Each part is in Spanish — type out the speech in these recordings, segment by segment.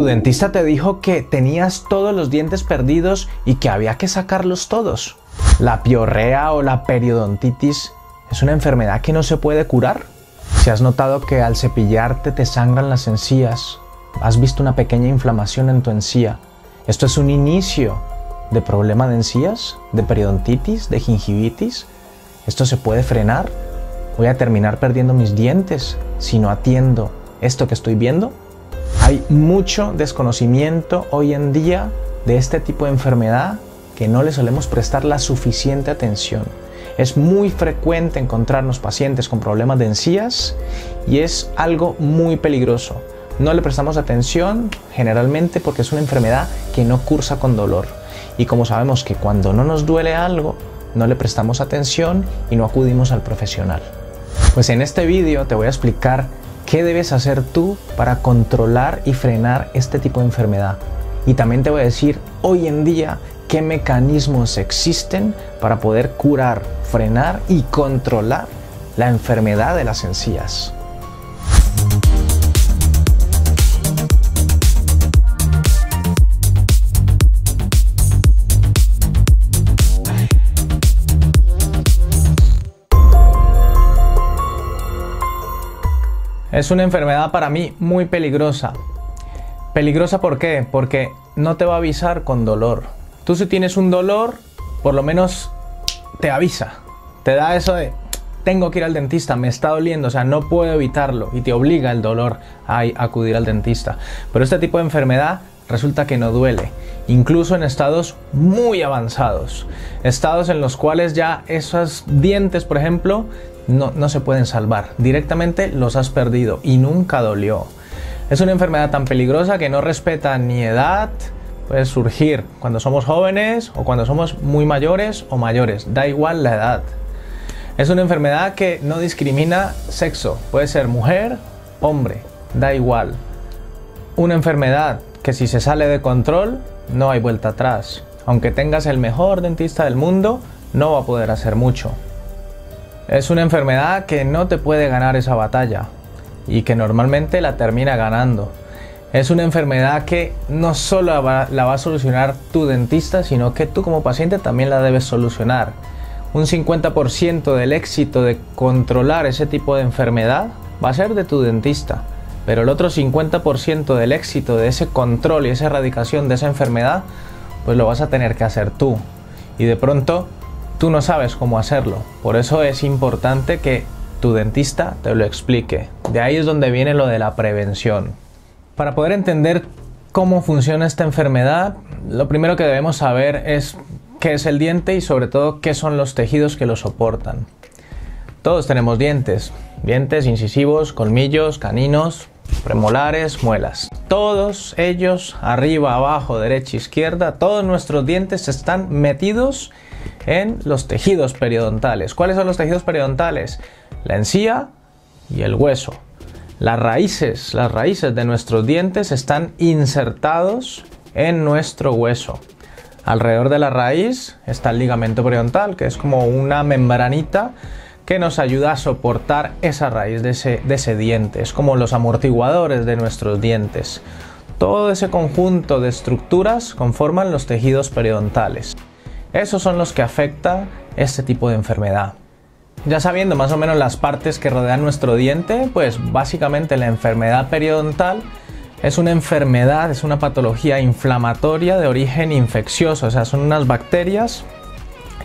Tu dentista te dijo que tenías todos los dientes perdidos y que había que sacarlos todos. La piorrea o la periodontitis es una enfermedad que no se puede curar. Si has notado que al cepillarte te sangran las encías, has visto una pequeña inflamación en tu encía, esto es un inicio de problema de encías, de periodontitis, de gingivitis. Esto se puede frenar. Voy a terminar perdiendo mis dientes si no atiendo esto que estoy viendo. Hay mucho desconocimiento hoy en día de este tipo de enfermedad que no le solemos prestar la suficiente atención. Es muy frecuente encontrarnos pacientes con problemas de encías y es algo muy peligroso. No le prestamos atención generalmente porque es una enfermedad que no cursa con dolor. Y como sabemos que cuando no nos duele algo, no le prestamos atención y no acudimos al profesional. Pues en este vídeo te voy a explicar qué debes hacer tú para controlar y frenar este tipo de enfermedad. Y también te voy a decir hoy en día qué mecanismos existen para poder curar, frenar y controlar la enfermedad de las encías. Es una enfermedad para mí muy peligrosa. Peligrosa ¿por qué? Porque no te va a avisar con dolor. Tú si tienes un dolor, por lo menos te avisa. Te da eso de, tengo que ir al dentista, me está doliendo, o sea, no puedo evitarlo y te obliga el dolor a acudir al dentista. Pero este tipo de enfermedad resulta que no duele, incluso en estados muy avanzados, estados en los cuales ya esos dientes, por ejemplo, no, se pueden salvar, directamente los has perdido y nunca dolió. Es una enfermedad tan peligrosa que no respeta ni edad, puede surgir cuando somos jóvenes o cuando somos muy mayores o mayores, da igual la edad. Es una enfermedad que no discrimina sexo, puede ser mujer, hombre, da igual. Una enfermedad que si se sale de control no hay vuelta atrás. Aunque tengas el mejor dentista del mundo, no va a poder hacer mucho. Es una enfermedad que no te puede ganar esa batalla y que normalmente la termina ganando. Es una enfermedad que no solo la va a solucionar tu dentista, sino que tú como paciente también la debes solucionar. Un 50% del éxito de controlar ese tipo de enfermedad va a ser de tu dentista. Pero el otro 50% del éxito de ese control y esa erradicación de esa enfermedad, pues lo vas a tener que hacer tú. Y de pronto tú no sabes cómo hacerlo. Por eso es importante que tu dentista te lo explique. De ahí es donde viene lo de la prevención. Para poder entender cómo funciona esta enfermedad, lo primero que debemos saber es qué es el diente y sobre todo qué son los tejidos que lo soportan. Todos tenemos dientes, dientes incisivos, colmillos, caninos, premolares, muelas. Todos ellos, arriba, abajo, derecha, izquierda, todos nuestros dientes están metidos los tejidos periodontales. ¿Cuáles son los tejidos periodontales? La encía y el hueso. Las raíces, las raíces de nuestros dientes están insertados en nuestro hueso. Alrededor de la raíz está el ligamento periodontal, que es como una membranita que nos ayuda a soportar esa raíz de ese, de ese diente. Es como los amortiguadores de nuestros dientes. Todo ese conjunto de estructuras conforman los tejidos periodontales. Esos son los que afectan este tipo de enfermedad. Ya sabiendo más o menos las partes que rodean nuestro diente, pues básicamente la enfermedad periodontal es una enfermedad, es una patología inflamatoria de origen infeccioso, o sea, son unas bacterias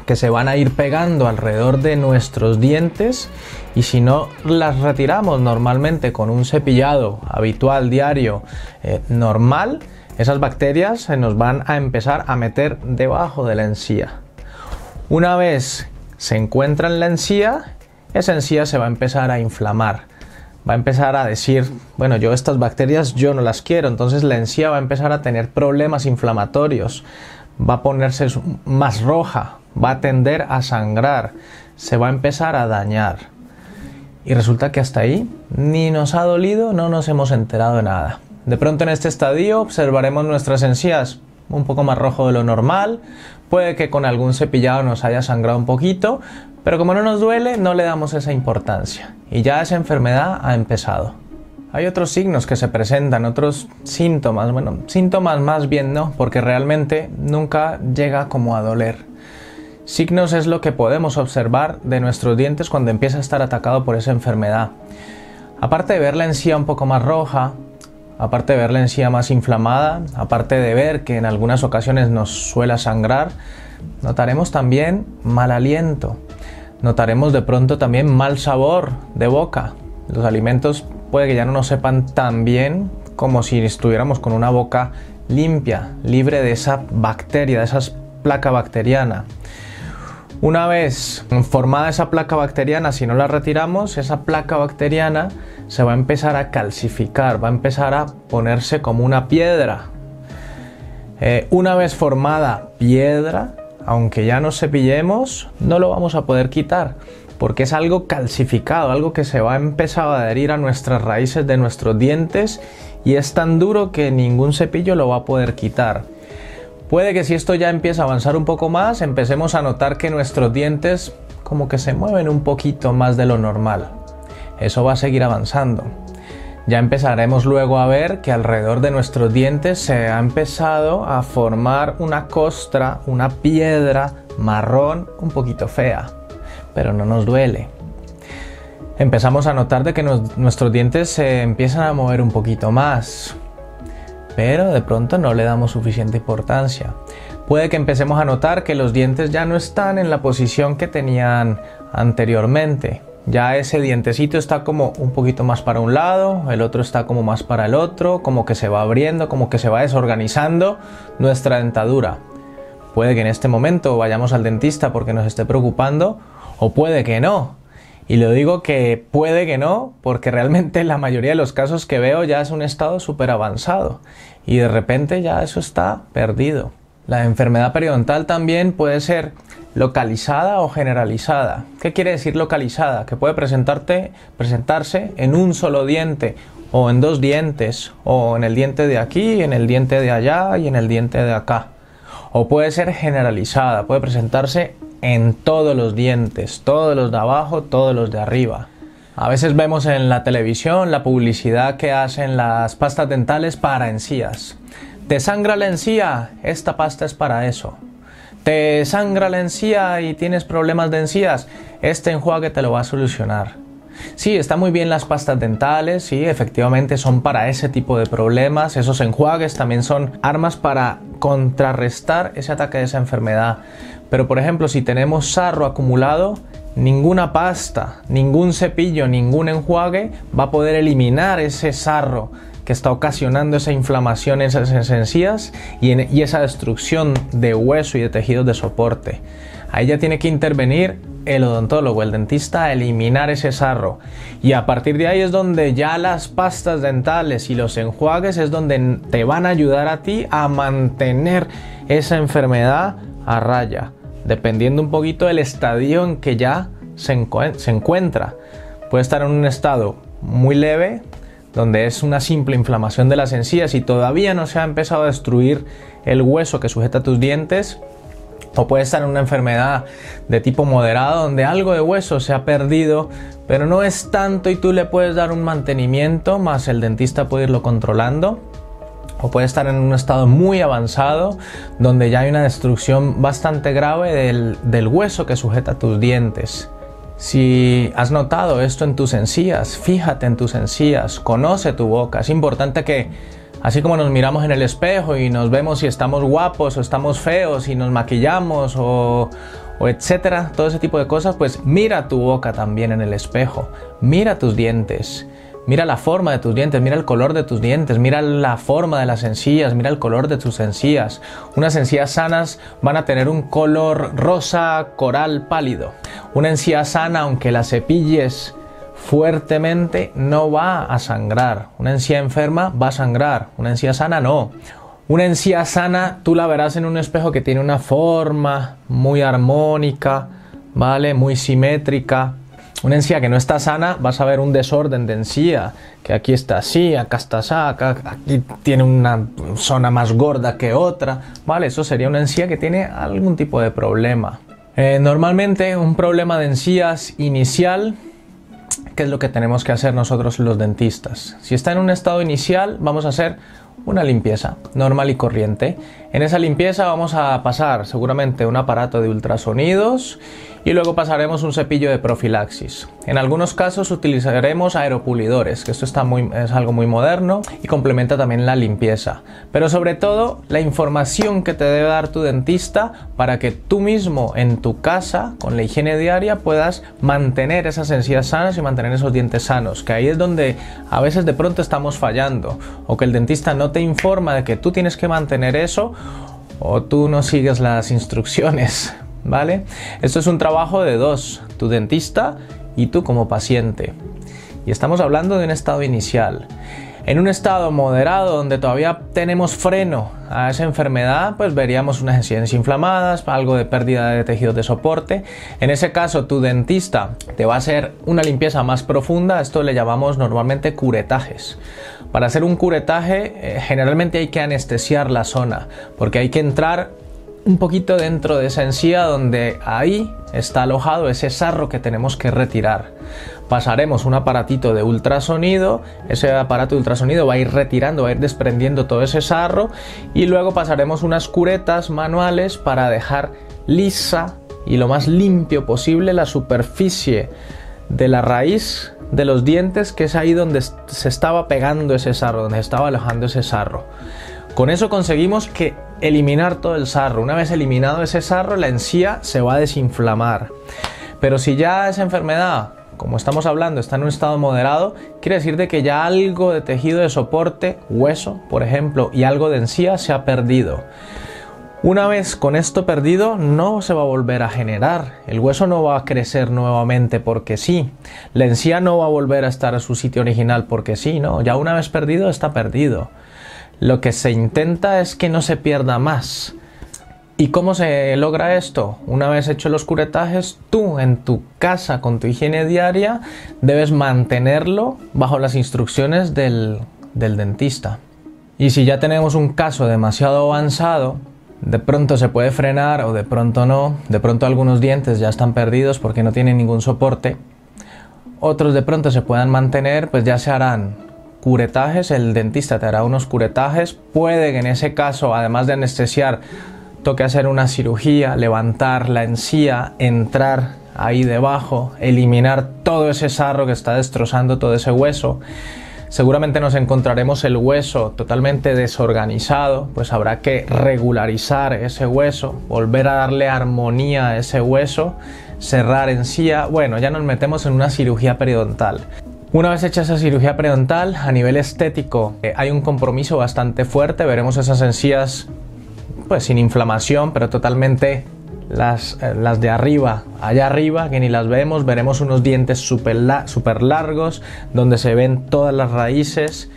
que se van a ir pegando alrededor de nuestros dientes y si no las retiramos normalmente con un cepillado habitual, diario, eh, normal, esas bacterias se nos van a empezar a meter debajo de la encía. Una vez se encuentra en la encía, esa encía se va a empezar a inflamar. Va a empezar a decir, bueno, yo estas bacterias yo no las quiero, entonces la encía va a empezar a tener problemas inflamatorios, va a ponerse más roja, va a tender a sangrar, se va a empezar a dañar. Y resulta que hasta ahí ni nos ha dolido, no nos hemos enterado de nada. De pronto en este estadio observaremos nuestras encías un poco más rojo de lo normal, puede que con algún cepillado nos haya sangrado un poquito, pero como no nos duele no le damos esa importancia y ya esa enfermedad ha empezado. hay otros signos que se presentan, otros síntomas. Bueno, síntomas más bien no, porque realmente nunca llega como a doler. Signos es lo que podemos observar de nuestros dientes cuando empieza a estar atacado por esa enfermedad. Aparte de ver la encía un poco más roja, aparte de ver la encía más inflamada, aparte de ver que en algunas ocasiones nos suele sangrar, notaremos también mal aliento, notaremos de pronto también mal sabor de boca. Los alimentos puede que ya no nos sepan tan bien como si estuviéramos con una boca limpia, libre de esa bacteria, de esa placa bacteriana. Una vez formada esa placa bacteriana, si no la retiramos, esa placa bacteriana se va a empezar a calcificar, va a empezar a ponerse como una piedra. Eh, una vez formada piedra, aunque ya nos cepillemos, no lo vamos a poder quitar, porque es algo calcificado, algo que se va a empezar a adherir a nuestras raíces de nuestros dientes y es tan duro que ningún cepillo lo va a poder quitar. Puede que si esto ya empieza a avanzar un poco más, empecemos a notar que nuestros dientes como que se mueven un poquito más de lo normal. Eso va a seguir avanzando. Ya empezaremos luego a ver que alrededor de nuestros dientes se ha empezado a formar una costra, una piedra marrón un poquito fea, pero no nos duele. Empezamos a notar de que nuestros dientes se empiezan a mover un poquito más, pero de pronto no le damos suficiente importancia. Puede que empecemos a notar que los dientes ya no están en la posición que tenían anteriormente. Ya ese dientecito está como un poquito más para un lado, el otro está como más para el otro, como que se va abriendo, como que se va desorganizando nuestra dentadura. Puede que en este momento vayamos al dentista porque nos esté preocupando o puede que no. Y lo digo que puede que no, porque realmente la mayoría de los casos que veo ya es un estado súper avanzado y de repente ya eso está perdido. La enfermedad periodontal también puede ser localizada o generalizada. ¿Qué quiere decir localizada? Que puede presentarte, presentarse en un solo diente o en dos dientes o en el diente de aquí, en el diente de allá y en el diente de acá. O puede ser generalizada, puede presentarse en todos los dientes, todos los de abajo, todos los de arriba. A veces vemos en la televisión la publicidad que hacen las pastas dentales para encías. ¿Te sangra la encía? Esta pasta es para eso. ¿Te sangra la encía y tienes problemas de encías? Este enjuague te lo va a solucionar. Sí, están muy bien las pastas dentales, sí, efectivamente son para ese tipo de problemas. Esos enjuagues también son armas para contrarrestar ese ataque de esa enfermedad. Pero por ejemplo, si tenemos sarro acumulado, ninguna pasta, ningún cepillo, ningún enjuague va a poder eliminar ese sarro que está ocasionando esa inflamación en esas encías y, esa destrucción de hueso y de tejidos de soporte. Ahí ya tiene que intervenir el odontólogo, el dentista, a eliminar ese sarro. Y a partir de ahí es donde ya las pastas dentales y los enjuagues es donde te van a ayudar a ti a mantener esa enfermedad a raya, dependiendo un poquito del estadio en que ya se, se encuentra. Puede estar en un estado muy leve, donde es una simple inflamación de las encías y todavía no se ha empezado a destruir el hueso que sujeta tus dientes, o puede estar en una enfermedad de tipo moderado donde algo de hueso se ha perdido, pero no es tanto y tú le puedes dar un mantenimiento, más el dentista puede irlo controlando. O puede estar en un estado muy avanzado donde ya hay una destrucción bastante grave del, del hueso que sujeta tus dientes. Si has notado esto en tus encías, fíjate en tus encías, conoce tu boca. Es importante que Así como nos miramos en el espejo y nos vemos si estamos guapos o estamos feos y nos maquillamos o, o etcétera, todo ese tipo de cosas, pues mira tu boca también en el espejo, mira tus dientes. Mira la forma de tus dientes, mira el color de tus dientes, mira la forma de las encías, mira el color de tus encías. Unas encías sanas van a tener un color rosa coral pálido. Una encía sana, aunque la cepilles fuertemente no va a sangrar. Una encía enferma va a sangrar, una encía sana no. Una encía sana tú la verás en un espejo que tiene una forma muy armónica, ¿vale? Muy simétrica. Una encía que no está sana, vas a ver un desorden de encía, que aquí está así, acá está así, acá, aquí tiene una zona más gorda que otra, ¿vale? Eso sería una encía que tiene algún tipo de problema. Eh, normalmente un problema de encías inicial ¿qué es lo que tenemos que hacer nosotros los dentistas? Si está en un estado inicial, vamos a hacer una limpieza normal y corriente. En esa limpieza vamos a pasar seguramente un aparato de ultrasonidos y luego pasaremos un cepillo de profilaxis. En algunos casos utilizaremos aeropulidores, que esto es algo muy moderno y complementa también la limpieza. Pero sobre todo la información que te debe dar tu dentista para que tú mismo en tu casa, con la higiene diaria, puedas mantener esas encías sanas y mantener esos dientes sanos, que ahí es donde a veces de pronto estamos fallando o que el dentista no te informa de que tú tienes que mantener eso o tú no sigues las instrucciones ¿vale? Esto es un trabajo de dos, tu dentista y tú como paciente. Y estamos hablando de un estado inicial. En un estado moderado donde todavía tenemos freno a esa enfermedad, pues veríamos unas encías inflamadas, algo de pérdida de tejidos de soporte. En ese caso, tu dentista te va a hacer una limpieza más profunda, esto le llamamos normalmente curetajes. Para hacer un curetaje, eh, generalmente hay que anestesiar la zona, porque hay que entrar un poquito dentro de esa encía donde ahí está alojado ese sarro que tenemos que retirar. Pasaremos un aparatito de ultrasonido, ese aparato de ultrasonido va a ir retirando, va a ir desprendiendo todo ese sarro y luego pasaremos unas curetas manuales para dejar lisa y lo más limpio posible la superficie de la raíz de los dientes que es ahí donde se estaba pegando ese sarro, donde estaba alojando ese sarro. Con eso conseguimos que eliminar todo el sarro. Una vez eliminado ese sarro, la encía se va a desinflamar. Pero si ya esa enfermedad, como estamos hablando, está en un estado moderado, quiere decir de que ya algo de tejido de soporte, hueso, por ejemplo, y algo de encía se ha perdido. Una vez con esto perdido, no se va a volver a generar. El hueso no va a crecer nuevamente porque sí. La encía no va a volver a estar a su sitio original porque sí, no. Ya una vez perdido, está perdido. Lo que se intenta es que no se pierda más. ¿Y cómo se logra esto? Una vez hecho los curetajes, tú en tu casa con tu higiene diaria debes mantenerlo bajo las instrucciones del, dentista. Y si ya tenemos un caso demasiado avanzado, de pronto se puede frenar o de pronto no, de pronto algunos dientes ya están perdidos porque no tienen ningún soporte, otros de pronto se puedan mantener, pues ya se harán curetajes, el dentista te hará unos curetajes, puede que en ese caso, además de anestesiar, toque hacer una cirugía, levantar la encía, entrar ahí debajo, eliminar todo ese sarro que está destrozando todo ese hueso. Seguramente nos encontraremos el hueso totalmente desorganizado, pues habrá que regularizar ese hueso, volver a darle armonía a ese hueso, cerrar encía. Bueno, ya nos metemos en una cirugía periodontal. Una vez hecha esa cirugía periodontal, a nivel estético eh, hay un compromiso bastante fuerte. Veremos esas encías pues sin inflamación, pero totalmente las, eh, las, de arriba, allá arriba, que ni las vemos, veremos unos dientes súper super largos, donde se ven todas las raíces.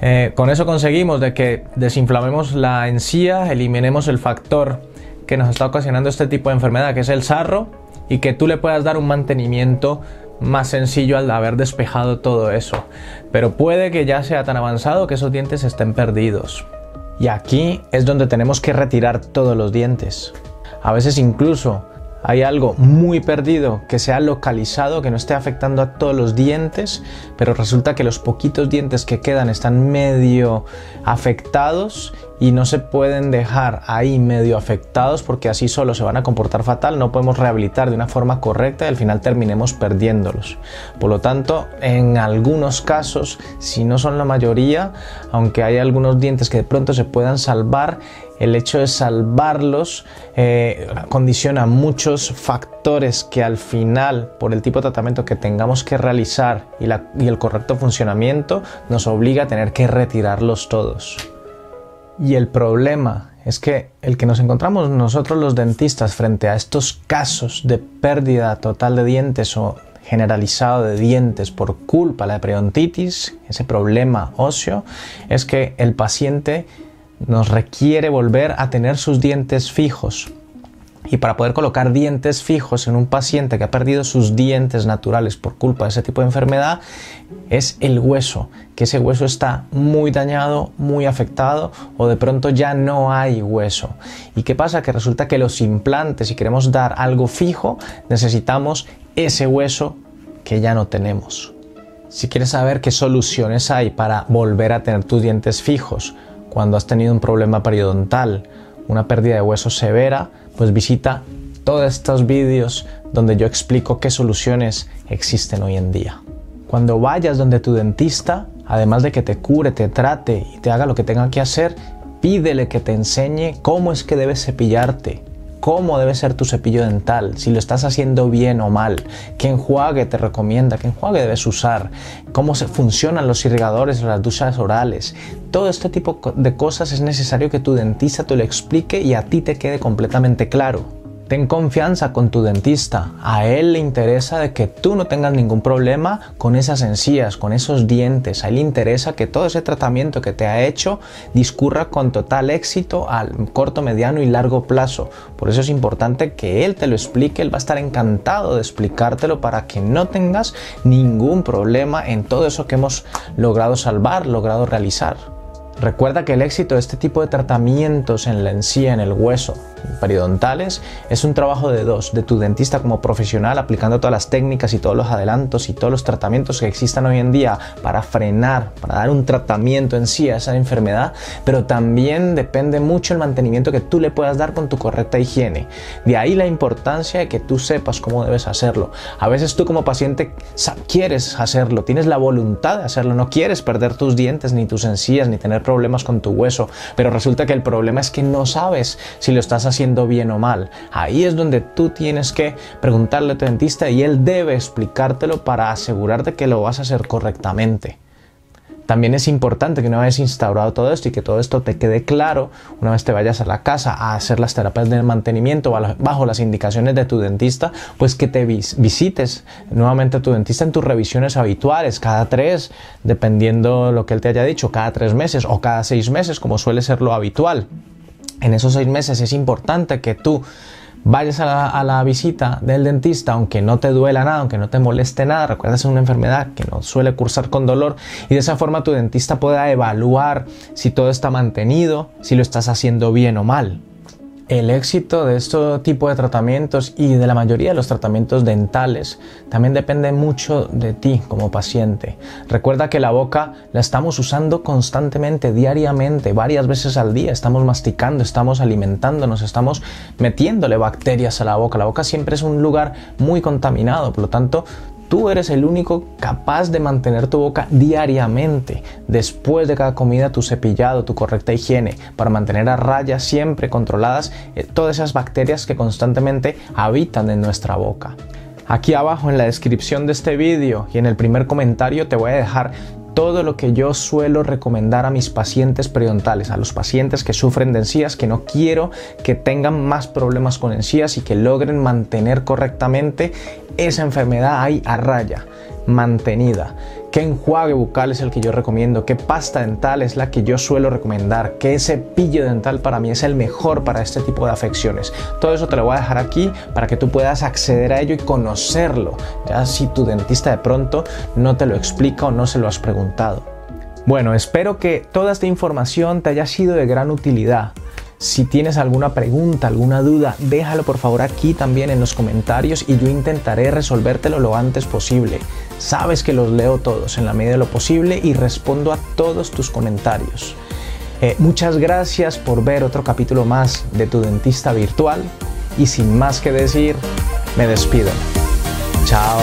Eh, con eso conseguimos de que desinflamemos la encía, eliminemos el factor que nos está ocasionando este tipo de enfermedad, que es el sarro, y que tú le puedas dar un mantenimiento más sencillo al haber despejado todo eso. Pero puede que ya sea tan avanzado que esos dientes estén perdidos. Y aquí es donde tenemos que retirar todos los dientes. A veces incluso hay algo muy perdido que se ha localizado, que no esté afectando a todos los dientes, pero resulta que los poquitos dientes que quedan están medio afectados y no se pueden dejar ahí medio afectados porque así solo se van a comportar fatal, no podemos rehabilitar de una forma correcta y al final terminemos perdiéndolos. Por lo tanto, en algunos casos, si no son la mayoría, aunque hay algunos dientes que de pronto se puedan salvar, el hecho de salvarlos eh, condiciona muchos factores que al final, por el tipo de tratamiento que tengamos que realizar y, el correcto funcionamiento, nos obliga a tener que retirarlos todos. Y el problema es que el que nos encontramos nosotros los dentistas frente a estos casos de pérdida total de dientes o generalizado de dientes por culpa de la periodontitis, ese problema óseo, es que el paciente nos requiere volver a tener sus dientes fijos. Y para poder colocar dientes fijos en un paciente que ha perdido sus dientes naturales por culpa de ese tipo de enfermedad, es el hueso, que ese hueso está muy dañado, muy afectado o de pronto ya no hay hueso. ¿Y qué pasa? Que resulta que los implantes, si queremos dar algo fijo, necesitamos ese hueso que ya no tenemos. Si quieres saber qué soluciones hay para volver a tener tus dientes fijos cuando has tenido un problema periodontal, una pérdida de hueso severa, pues visita todos estos vídeos donde yo explico qué soluciones existen hoy en día. Cuando vayas donde tu dentista, además de que te cure, te trate y te haga lo que tenga que hacer, pídele que te enseñe cómo es que debes cepillarte, cómo debe ser tu cepillo dental, si lo estás haciendo bien o mal, qué enjuague te recomienda, qué enjuague debes usar, cómo se funcionan los irrigadores, las duchas orales. Todo este tipo de cosas es necesario que tu dentista te lo explique y a ti te quede completamente claro. Ten confianza con tu dentista. A él le interesa de que tú no tengas ningún problema con esas encías, con esos dientes. A él le interesa que todo ese tratamiento que te ha hecho discurra con total éxito al corto, mediano y largo plazo. Por eso es importante que él te lo explique. Él va a estar encantado de explicártelo para que no tengas ningún problema en todo eso que hemos logrado salvar, logrado realizar. Recuerda que el éxito de este tipo de tratamientos en la encía, en el hueso, periodontales, es un trabajo de dos, de tu dentista como profesional aplicando todas las técnicas y todos los adelantos y todos los tratamientos que existan hoy en día para frenar, para dar un tratamiento en sí a esa enfermedad, pero también depende mucho el mantenimiento que tú le puedas dar con tu correcta higiene. De ahí la importancia de que tú sepas cómo debes hacerlo. A veces tú como paciente quieres hacerlo, tienes la voluntad de hacerlo, no quieres perder tus dientes ni tus encías ni tener problemas con tu hueso, pero resulta que el problema es que no sabes si lo estás haciendo bien o mal. Ahí es donde tú tienes que preguntarle a tu dentista y él debe explicártelo para asegurarte que lo vas a hacer correctamente. También es importante que una vez instaurado todo esto y que todo esto te quede claro, una vez te vayas a la casa a hacer las terapias de mantenimiento bajo las indicaciones de tu dentista, pues que te visites nuevamente a tu dentista en tus revisiones habituales, cada tres, dependiendo lo que él te haya dicho, cada tres meses o cada seis meses, como suele ser lo habitual. En esos seis meses es importante que tú vayas a la, visita del dentista, aunque no te duela nada, aunque no te moleste nada, recuerda es una enfermedad que no suele cursar con dolor y de esa forma tu dentista pueda evaluar si todo está mantenido, si lo estás haciendo bien o mal. El éxito de este tipo de tratamientos y de la mayoría de los tratamientos dentales también depende mucho de ti como paciente. Recuerda que la boca la estamos usando constantemente, diariamente, varias veces al día. Estamos masticando, estamos alimentándonos, estamos metiéndole bacterias a la boca. La boca siempre es un lugar muy contaminado, por lo tanto Tú eres el único capaz de mantener tu boca diariamente, después de cada comida, tu cepillado, tu correcta higiene, para mantener a raya siempre controladas eh, todas esas bacterias que constantemente habitan en nuestra boca. Aquí abajo en la descripción de este vídeo y en el primer comentario te voy a dejar todo lo que yo suelo recomendar a mis pacientes periodontales, a los pacientes que sufren de encías, que no quiero que tengan más problemas con encías y que logren mantener correctamente esa enfermedad ahí a raya, mantenida. ¿Qué enjuague bucal es el que yo recomiendo? ¿Qué pasta dental es la que yo suelo recomendar? ¿Qué cepillo dental para mí es el mejor para este tipo de afecciones? Todo eso te lo voy a dejar aquí para que tú puedas acceder a ello y conocerlo. Ya si tu dentista de pronto no te lo explica o no se lo has preguntado. Bueno, espero que toda esta información te haya sido de gran utilidad. Si tienes alguna pregunta, alguna duda, déjalo por favor aquí también en los comentarios y yo intentaré resolvértelo lo antes posible. Sabes que los leo todos en la medida de lo posible y respondo a todos tus comentarios. Eh, muchas gracias por ver otro capítulo más de tu dentista virtual y sin más que decir, me despido. Chao.